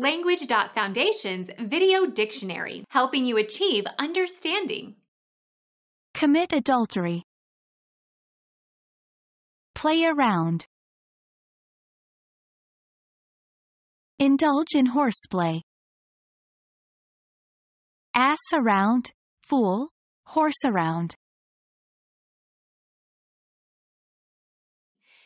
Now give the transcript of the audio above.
Language.Foundation's Video Dictionary, helping you achieve understanding. Commit adultery. Play around. Indulge in horseplay. Ass around, fool, horse around.